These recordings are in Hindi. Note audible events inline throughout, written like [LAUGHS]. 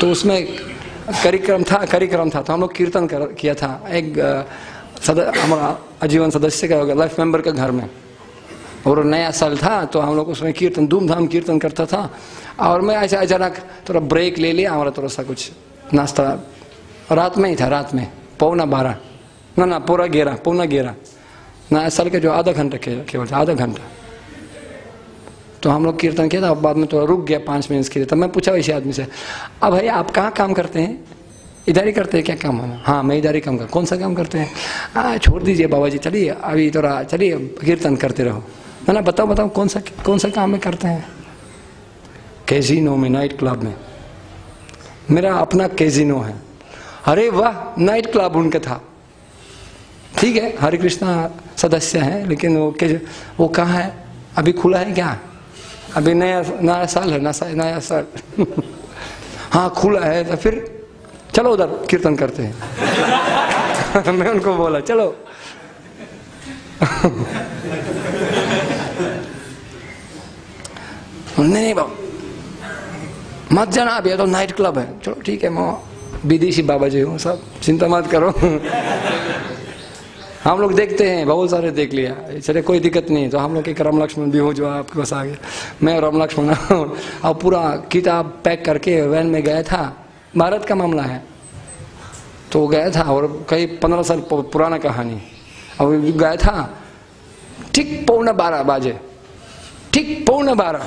तो उसमें कार्यक्रम था कार्यक्रम था तो हम लोग कीर्तन कर, किया था। एक हमारा आजीवन सदस्य का लाइफ मेंबर के घर में। और नया साल था तो हम लोग उसमें कीर्तन धूमधाम कीर्तन करता था। और मैं ऐसा अचानक थोड़ा ब्रेक ले लिया हमारा थोड़ा सा कुछ नाश्ता। रात में ही था रात में। पौना बारह। ना ना पूरा गेरा पौना गेरा नया साल के जो आधा घंटा केवल आधा घंटा। तो हम लोग कीर्तन किया था बाद में थोड़ा रुक गया पाँच मिनट के लिए। तब मैं पूछा इसी आदमी से, अब भाई आप कहाँ काम करते हैं? इधर ही करते हैं क्या काम? है हाँ मैं इधर ही काम कर कौन सा काम करते हैं? हाँ छोड़ दीजिए बाबा जी चलिए, अभी थोड़ा, चलिए, कीर्तन करते रहो। ना ना बताओ बताओ, कौन सा कौन सा काम में करते हैं? कैजीनो में नाइट क्लब में। मेरा अपना कैजीनो है। अरे वाह नाइट क्लब उनका था। ठीक है, हरे कृष्णा सदस्य है, लेकिन वो वो कहाँ है? अभी खुला है क्या? अभी नया नया साल है, नया नया साल। [LAUGHS] हाँ खुला है तो फिर चलो उधर, कीर्तन करते हैं। [LAUGHS] मैं उनको बोला, चलो। [LAUGHS] नहीं नहीं, बाबू। मत जाना, अभी तो नाइट क्लब है। चलो, ठीक है, मैं। विदेशी बाबा जी हूँ सब, चिंता मत करो। हम लोग देखते हैं, बहुत सारे देख लिया। चले, कोई दिक्कत नहीं। तो हम लोग एक राम लक्ष्मण भी हो जो आपके पास आ गया। मैं राम लक्ष्मण और पूरा किताब पैक करके वैन में गया था। भारत का मामला है। तो गया था और कई पंद्रह साल पुराना कहानी। और गया था, ठीक पौने बारह बाजे। ठीक पौने बारह।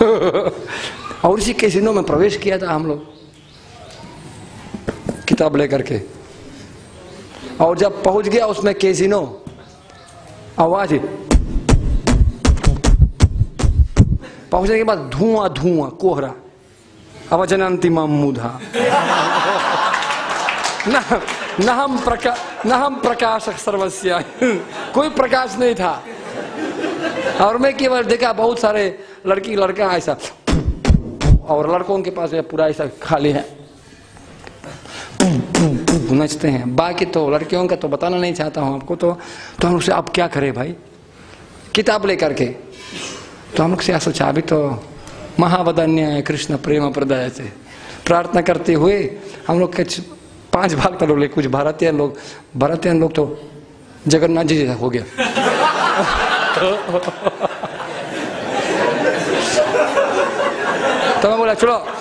[LAUGHS] और इसी कैसीनो में प्रवेश किया था हम लोग। किताब लेकर के। और जब पहुँच गया उसमें केसिनो आवाज़ पहुँचने के बाद धुआँ धुआँ, कोहरा। अवजनंती मुधा न हम न हम प्रकाश सर्वस्या। [LAUGHS] कोई प्रकाश नहीं था। और मैं केवल देखा बहुत सारे लड़की लड़का ऐसा। और लड़कों के पास पूरा ऐसा खाली है। नचते हैं बाकी तो लड़कियों का तो बताना नहीं चाहता हूँ आपको तो तो हम उससे आप क्या करें भाई किताब लेकर के तो हम लोग से सोचा अभी तो महावदन्य है कृष्ण प्रेम प्रदाय से प्रार्थना करते हुए हम लोग के पाँच भाग तो लोग कुछ भारतीय लोग भारतीय लोग तो जगन्नाथ जी हो गया तो मैं बोला चलो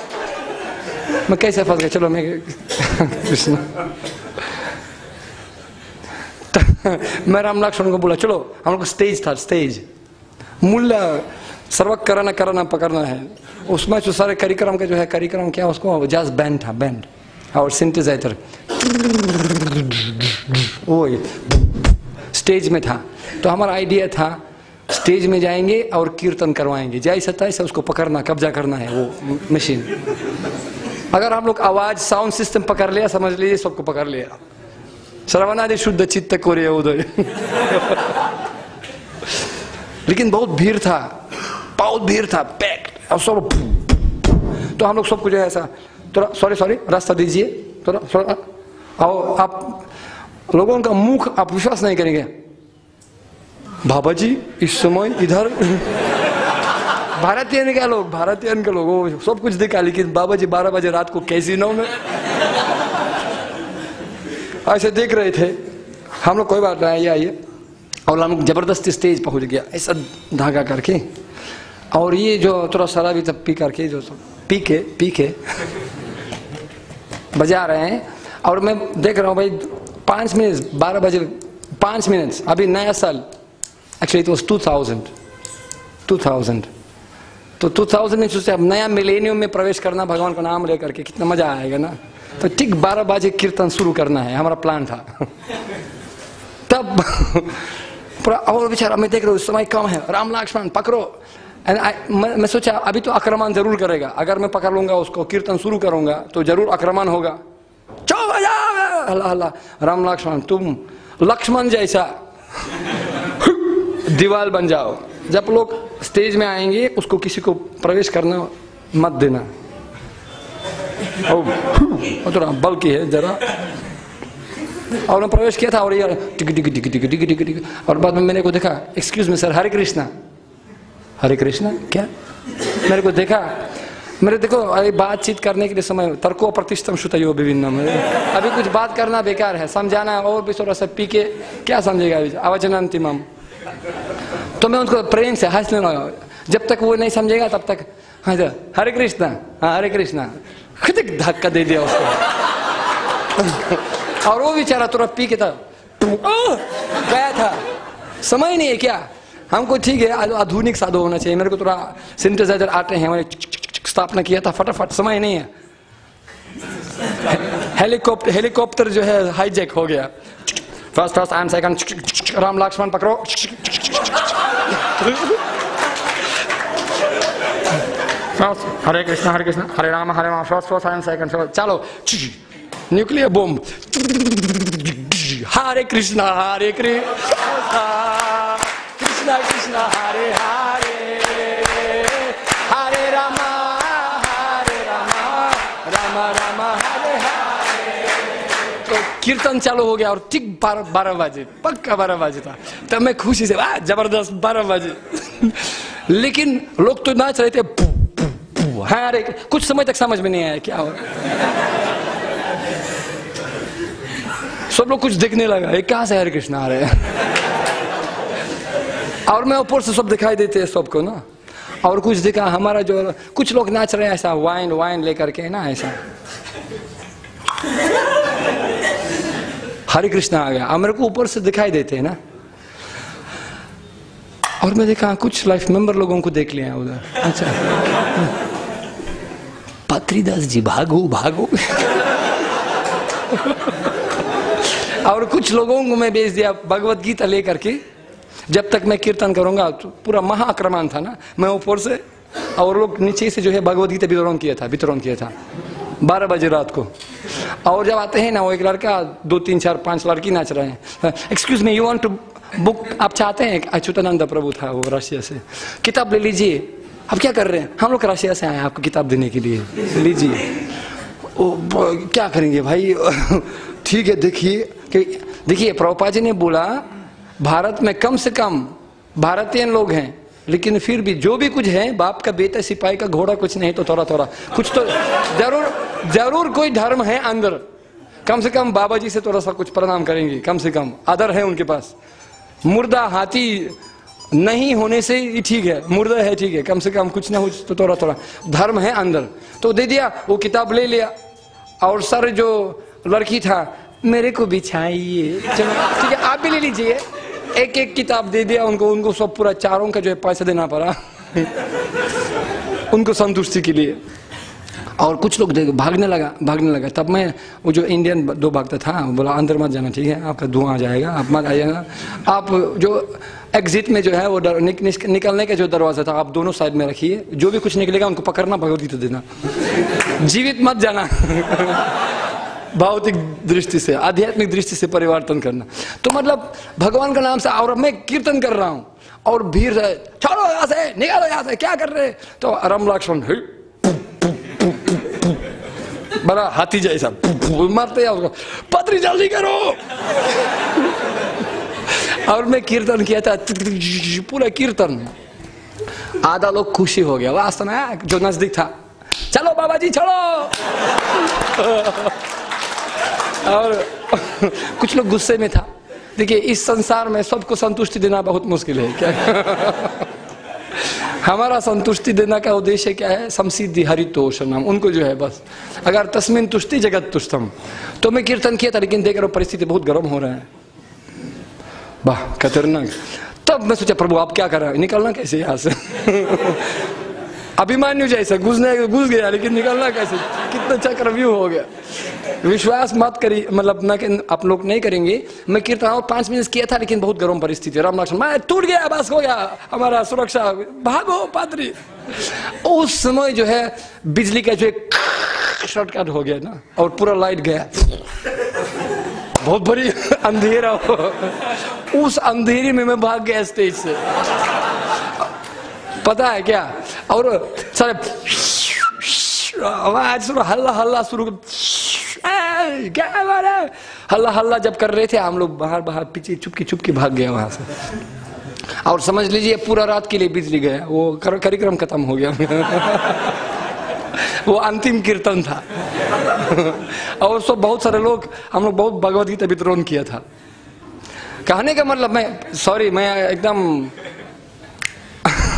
मैं कैसे फंस गया? चलो मैं कृष्ण। मैं राम लक्ष्मण को बोला, चलो, हम लोग स्टेज था स्टेज मूल्य सर्वक करना करना पकड़ना है। उसमें जो सारे कार्यक्रम का जो है, कार्यक्रम क्या, उसको जाज बैंड था बैंड और सिंथेसाइजर वो स्टेज में था। तो हमारा आइडिया था स्टेज में जाएँगे और कीर्तन करवाएँगे। जैसा तैसा उसको पकड़ना, कब्जा करना है वो मशीन अगर हम लोग आवाज़ साउंड सिस्टम पकड़ लिया, समझ लीजिए, सबको पकड़ लिया। श्रवणादि शुद्ध चित्त कोरिया उदय लेकिन बहुत भीड़ था। बहुत भीड़ था। पैक और सब तो हम लोग सबको जो है ऐसा, थोड़ा सॉरी सॉरी रास्ता दीजिए। थोड़ा थोड़ा और आप लोगों का मुख आप विश्वास नहीं करेंगे। बाबा जी इस समय इधर भारतीय क्या लोग, भारतीय के लोग सब कुछ दिखा, लेकिन बाबा जी बारह बजे रात को कैसीनो में? ऐसे देख रहे थे। हम लोग कोई बात नहीं, आइए आइए। और हम ज़बरदस्ती स्टेज पहुँच गया, ऐसा धागा करके। और ये जो थोड़ा सारा भी तब पी करके, जो पी के पी के बजा रहे हैं। और मैं देख रहा हूँ भाई, पाँच मिनट बारह बजे, पाँच मिनट अभी नया साल। Actually was two thousand two thousand तो 2000 में सोचे अब नया मिलेनियम में प्रवेश करना भगवान का नाम लेकर के कितना मज़ा आएगा ना? तो ठीक बारह बजे कीर्तन शुरू करना है हमारा प्लान था। [LAUGHS] तब [LAUGHS] पूरा और बेचारा मैं देख रहा हूँ समय कम है। राम लक्ष्मण पकड़ो। एंड मैं, मैं सोचा अभी तो आक्रमण ज़रूर करेगा। अगर मैं पकड़ लूँगा उसको कीर्तन शुरू करूँगा तो ज़रूर आक्रमण होगा। चो अल्लाह अल्लाह। राम लक्ष्मण तुम लक्ष्मण जैसा। [LAUGHS] दीवाल बन जाओ। जब लोग स्टेज में आएँगे, उसको किसी को प्रवेश करना मत देना। और थोड़ा बल की है जरा। और मैं प्रवेश किया था और यार टिक टिक टिक टिक टिक टिक टिक। और बाद में मैंने को देखा excuse me sir Hare Krishna Hare Krishna क्या? मेरे को देखा मेरे देखो, अरे बातचीत करने के लिए समय, तर्को प्रतिष्ठम श्रुत यो विभिन्न अभी कुछ बात करना बेकार है, समझाना और भी थोड़ा सा पी के, क्या समझेगा अवचन अंतिमम तो मैं उनको प्रेम से हंसने लगा जब तक वो नहीं समझेगा तब तक हाँ सर हरे कृष्णा हाँ हरे कृष्णा खुद धक्का दे दिया उसको और वो बेचारा तुरंत पी के था गया था समय नहीं है क्या हमको ठीक है आधुनिक साधु होना चाहिए मेरे को थोड़ा सिंथेसाइजर आते हैं मैंने स्थापना किया था फटाफट समय नहीं है हेलीकॉप्टर हेलीकॉप्टर जो है हाईजैक हो गया first first and second Ram Lakshman पकड़ो Hare Krishna Hare Krishna Hare Ram Hare Ram first first sign second चलो न्यूक्लियर बम हरे कृष्ण हरे कृष्ण कृष्ण कृष्ण हरे हरे कीर्तन चालू हो गया और ठीक बारह बजे, पक्का बारह बजे था। तब मैं खुशी से, वाह, ज़बरदस्त, बारह बजे। [LAUGHS] लेकिन लोग तो नाच रहे थे हाँ अरे, कुछ समय तक समझ में नहीं आया क्या हो सब लोग कुछ दिखने लगा, ये कहाँ से हरे कृष्ण आ रहे हैं? [LAUGHS] और मैं ऊपर से सब दिखाई देते हैं सबको ना। और कुछ दिखा, हमारा जो, कुछ लोग नाच रहे हैं ऐसा वाइन वाइन लेकर के ना, ऐसा? हरे कृष्ण आ गया। मेरे को ऊपर से दिखाई देते हैं ना? और मैं देखा, कुछ लाइफ मेंबर लोगों को देख लिया उधर। अच्छा। पत्रीदास जी, भागो भागो। और कुछ लोगों को मैं भेज दिया भगवत गीता लेकर के। जब तक मैं कीर्तन करूँगा तो पूरा महाक्रमान था ना? मैं ऊपर से, और लोग नीचे से जो है, भगवत गीता वितरण किया था, वितरण किया था। बारह बजे रात को। और जब आते हैं ना, वो एक लड़का, दो, तीन, चार, पाँच लड़की नाच रहे हैं। Excuse me you want to book आप चाहते हैं? अच्युतानंद प्रभु था वो रशिया से। किताब ले लीजिए। अब क्या कर रहे हैं? हम लोग रशिया से आए हैं आपको किताब देने के लिए। लीजिए। क्या करेंगे भाई? [LAUGHS] ठीक है, देखिए देखिए प्रभुपा जी ने बोला, भारत में कम से कम भारतीय लोग हैं लेकिन फिर भी जो भी कुछ है, बाप का बेटा, सिपाही का घोड़ा कुछ नहीं तो थोड़ा थोड़ा कुछ तो ज़रूर ज़रूर कोई धर्म है अंदर। कम से कम बाबा जी से थोड़ा सा कुछ प्रणाम करेंगे, कम से कम। आदर है उनके पास। मुर्दा हाथी नहीं होने से ही ठीक है, मुर्दा है ठीक है। कम से कम कुछ ना कुछ तो थोड़ा थोड़ा धर्म है अंदर। तो दे दिया, वो किताब ले लिया। और सर जो लड़की था, मेरे को बिछाइए। चलो, ठीक है, आप भी ले लीजिए। एक एक किताब दे दिया उनको उनको सब पूरा चारों का जो है पैसा देना पड़ा। उनको संतुष्टि के लिए। और कुछ लोग भागने लगा भागने लगा। तब मैं वो जो इंडियन दो भागता था बोला अंदर मत जाना ठीक है? आपका धुआँ आ जाएगा आप मत आइएगा। आप जो एग्जिट में जो है वो डर, निक, निक, निकलने का जो दरवाज़ा था आप दोनों साइड में रखिए। जो भी कुछ निकलेगा उनको पकड़ना भगवती तो देना। जीवित मत जाना। भौतिक दृष्टि से, आध्यात्मिक दृष्टि से परिवर्तन करना। तो मतलब भगवान का नाम से और मैं कीर्तन कर रहा हूँ और भीड़ है चलो यहाँ से, निकालो यहाँ से, क्या कर रहे तो राम लक्ष्मण बड़ा हाथी जैसा मारते पत्री जल्दी करो। और मैं कीर्तन किया था पूरा कीर्तन। आधा लोग खुशी हो गया वास्तव में जो नज़दीक था, चलो बाबा जी चलो। और [LAUGHS] कुछ लोग गुस्से में था। देखिए, इस संसार में सबको संतुष्टि देना बहुत मुश्किल है, क्या? [LAUGHS] हमारा संतुष्टि देना का उद्देश्य क्या है? समसिद्धि हरितोषणम उनको जो है बस। अगर तस्मिन तुष्टि जगत तुष्टम तो मैं कीर्तन किया था, लेकिन देख रहा परिस्थिति बहुत गर्म हो रहा है। वाह, खतरनाक। तब मैं सोचा, प्रभु, आप क्या कर रहे हैं? निकलना कैसे यहाँ से? [LAUGHS] अभिमान्यु जैसे घुसने घुस गया, लेकिन निकलना कैसे? कितना चक्रव्यूह हो गया। विश्वास मत करिए मतलब ना कि आप लोग नहीं करेंगे। मैं कीर्तन पाँच मिनट किया था, लेकिन बहुत गर्म परिस्थिति राम लक्ष्मण, मैं टूट गया, बस हो गया। हमारा सुरक्षा, भागो पात्री उस समय जो है, बिजली का जो एक शॉर्टकट हो गया ना, और पूरा लाइट गया। बहुत बड़ी [LAUGHS] अंधेरा हो। उस अंधेरे में मैं भाग गया स्टेज से। पता है क्या? और सारे आवाज़ शुरू हल्ला हल्ला शुरू क्या हल्ला हल्ला जब कर रहे थे, हम लोग बाहर बाहर पीछे चुपकी चुपकी भाग गया वहाँ से। और समझ लीजिए, पूरा रात के लिए बिजली गया। वो कार्यक्रम खत्म हो गया। वो अंतिम कीर्तन था। और सब बहुत सारे लोग, हम लोग बहुत भगवदगीता वितरण किया था। कहने का मतलब मैं सॉरी मैं एकदम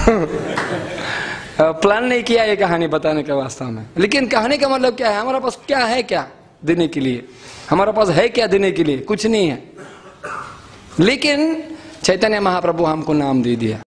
[LAUGHS] प्लान नहीं किया ये कहानी बताने के वास्तव में। लेकिन कहानी का मतलब क्या है? हमारे पास क्या है क्या देने के लिए? हमारे पास है क्या देने के लिए? कुछ नहीं है। लेकिन चैतन्य महाप्रभु हमको नाम दे दिया।